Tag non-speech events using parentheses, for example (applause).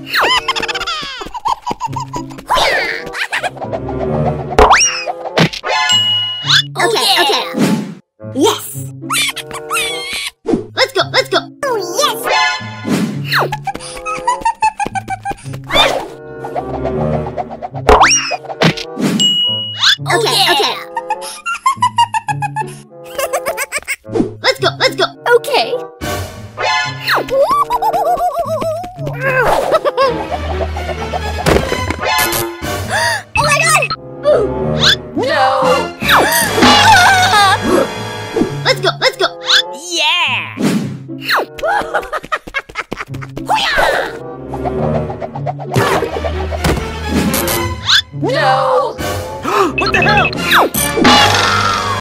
(laughs) Okay, okay. Yes! Let's go, let's go! Oh, yes! Okay, okay. (laughs) let's go, let's go! Okay. (laughs) oh my god! No! (laughs) let's go, let's go! Yeah! (laughs) no! (gasps) what the hell?